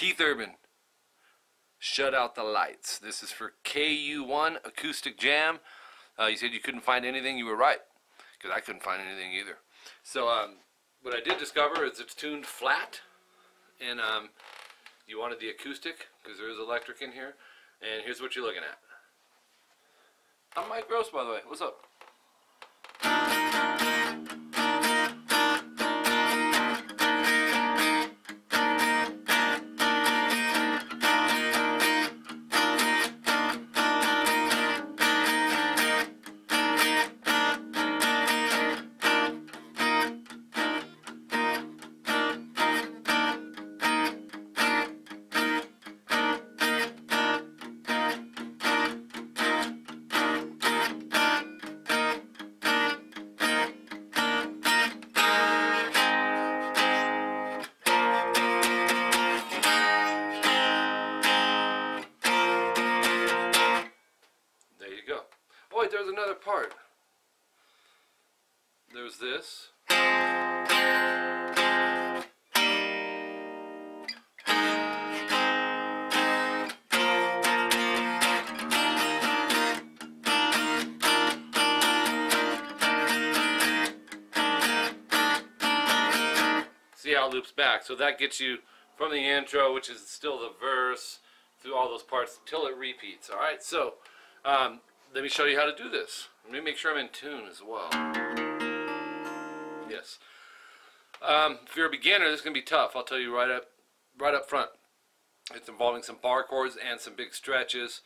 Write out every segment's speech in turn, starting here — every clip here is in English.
Keith Urban. Shut out the lights. This is for KU1 Acoustic Jam. Uh, you said you couldn't find anything. You were right, because I couldn't find anything either. So um, what I did discover is it's tuned flat, and um, you wanted the acoustic because there is electric in here. And here's what you're looking at. I'm Mike Gross, by the way. What's up? This. See how it loops back. So that gets you from the intro, which is still the verse, through all those parts till it repeats. All right, so um, let me show you how to do this. Let me make sure I'm in tune as well. Yes. Um, if you're a beginner, this is gonna be tough. I'll tell you right up, right up front. It's involving some bar chords and some big stretches.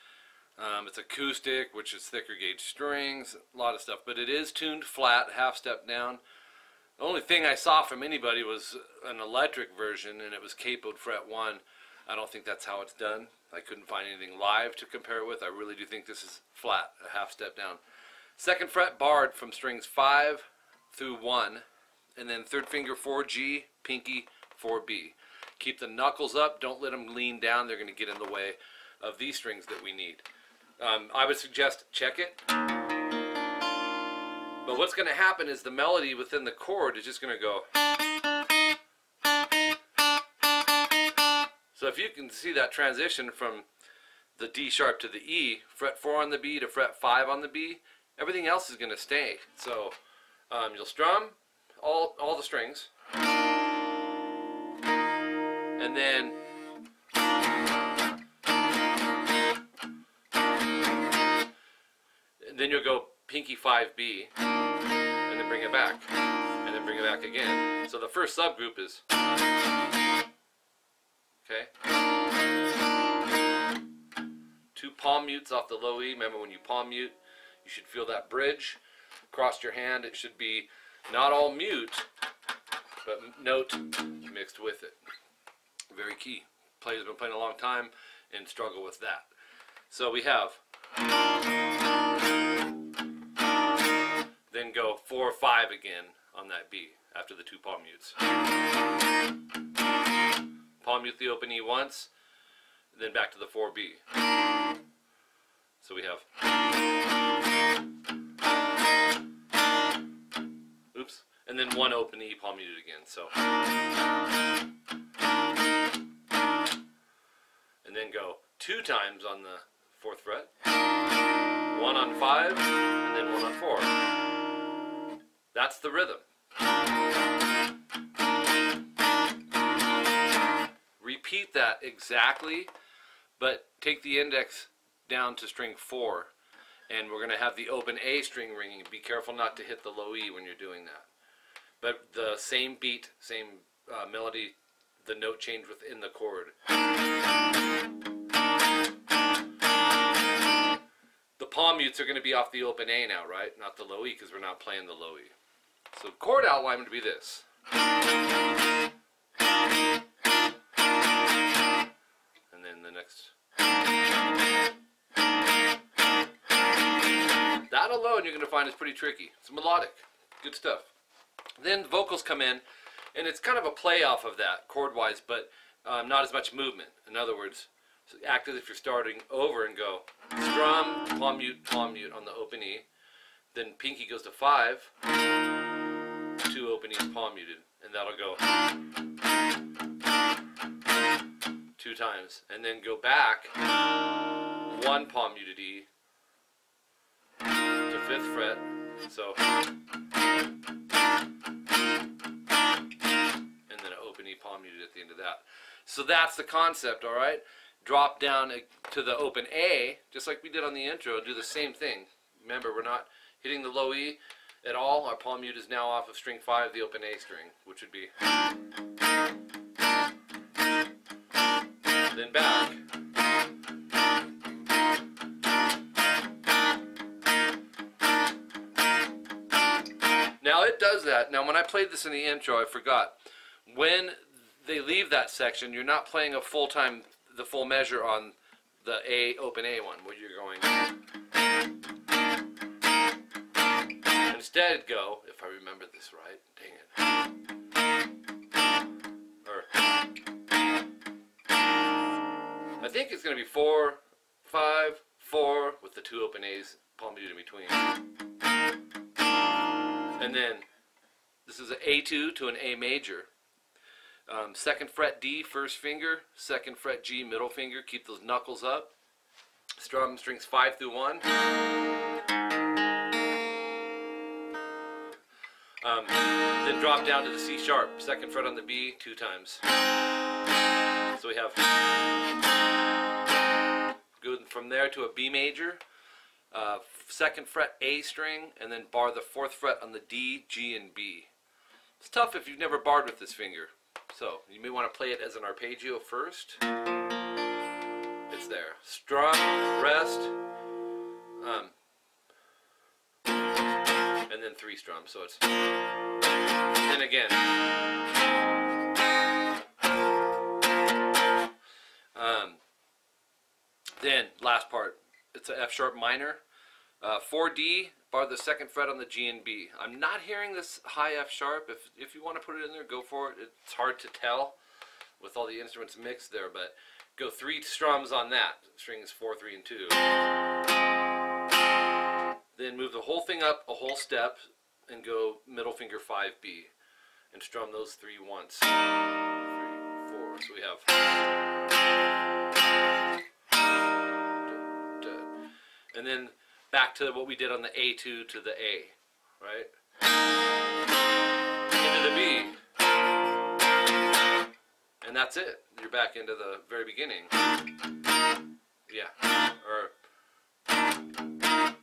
Um, it's acoustic, which is thicker gauge strings, a lot of stuff. But it is tuned flat, half step down. The only thing I saw from anybody was an electric version, and it was capoed fret one. I don't think that's how it's done. I couldn't find anything live to compare it with. I really do think this is flat, a half step down. Second fret barred from strings 5 through 1, and then third finger 4G, pinky 4B. Keep the knuckles up, don't let them lean down. They're going to get in the way of these strings that we need. Um, I would suggest check it. But what's going to happen is the melody within the chord is just going to go. So if you can see that transition from the D sharp to the E, fret 4 on the B to fret 5 on the B, everything else is going to stay. So um, you'll strum all, all the strings, and then and then you'll go pinky 5B, and then bring it back, and then bring it back again. So the first subgroup is Okay. Two palm mutes off the low E. Remember when you palm mute, you should feel that bridge across your hand. It should be not all mute, but note mixed with it. Very key. Players have been playing a long time and struggle with that. So we have then go four or five again on that B after the two palm mutes palm mute the open E once, then back to the 4B. So we have. And then one open E palm muted again. So. And then go two times on the fourth fret, one on five, and then one on four. That's the rhythm. repeat that exactly, but take the index down to string 4, and we're going to have the open A string ringing. Be careful not to hit the low E when you're doing that. But the same beat, same uh, melody, the note change within the chord. The palm mutes are going to be off the open A now, right? Not the low E, because we're not playing the low E. So chord outline would be this. and then the next. That alone you're going to find is pretty tricky. It's melodic. Good stuff. Then vocals come in, and it's kind of a play off of that chord-wise, but um, not as much movement. In other words, act as if you're starting over and go strum, palm mute, palm mute on the open E. Then pinky goes to five, two open E's palm muted, and that'll go two times, and then go back one palm muted E to fifth fret. So, palm muted at the end of that. So that's the concept, all right? Drop down to the open A, just like we did on the intro, do the same thing. Remember, we're not hitting the low E at all. Our palm mute is now off of string 5, the open A string, which would be then back. Now it does that. Now when I played this in the intro, I forgot. When they leave that section, you're not playing a full time, the full measure on the A open A one, where you're going. Instead, go if I remember this right. Dang it. Or I think it's going to be four, five, four with the two open A's, palm muted in between. And then this is an A2 to an A major. Um, second fret D, first finger. Second fret G, middle finger. Keep those knuckles up. Strum strings 5 through 1. Um, then drop down to the C sharp. Second fret on the B, two times. So we have go from there to a B major. Uh, second fret A string, and then bar the fourth fret on the D, G, and B. It's tough if you've never barred with this finger. So you may want to play it as an arpeggio first. It's there. Strum, rest, um, and then three strums. So it's then again. Um, then last part, it's a F sharp minor. Uh, 4D, bar the second fret on the G and B. I'm not hearing this high F sharp. If, if you want to put it in there, go for it. It's hard to tell with all the instruments mixed there, but go three strums on that. Strings 4, 3, and 2. Then move the whole thing up a whole step and go middle finger 5B and strum those three once. Three, four. So we have. And then back to what we did on the A2 to the A, right? Into the B. And that's it. You're back into the very beginning. Yeah. Or I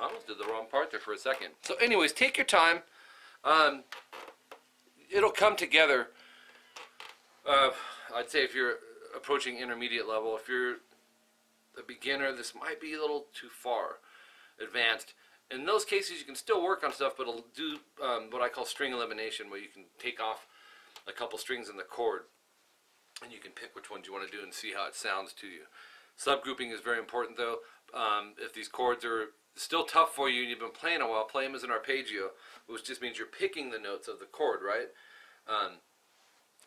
almost did the wrong part there for a second. So anyways, take your time. Um, it'll come together. Uh, I'd say if you're approaching intermediate level, if you're a beginner, this might be a little too far advanced. In those cases, you can still work on stuff, but it'll do um, what I call string elimination, where you can take off a couple strings in the chord, and you can pick which ones you want to do and see how it sounds to you. Subgrouping is very important, though. Um, if these chords are still tough for you and you've been playing a while, play them as an arpeggio, which just means you're picking the notes of the chord, right? Um,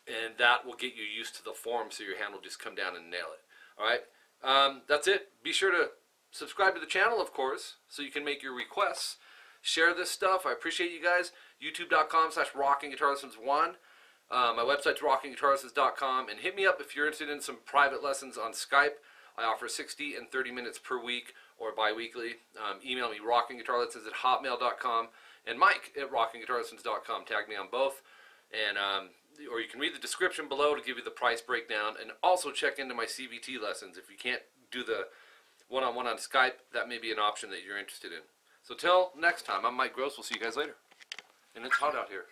and that will get you used to the form so your hand will just come down and nail it. All right, um, that's it. Be sure to subscribe to the channel, of course, so you can make your requests. Share this stuff. I appreciate you guys. YouTube.com slash Rocking Guitar Lessons 1. Uh, my website's rockinguitarlessons.com. And hit me up if you're interested in some private lessons on Skype. I offer 60 and 30 minutes per week or bi-weekly. Um, email me rockinguitarlessons at hotmail.com and Mike at rockinguitarlessons.com. Tag me on both. And um, or you can read the description below to give you the price breakdown and also check into my CVT lessons. If you can't do the one-on-one -on, -one on Skype, that may be an option that you're interested in. So till next time, I'm Mike Gross. We'll see you guys later. And it's hot out here.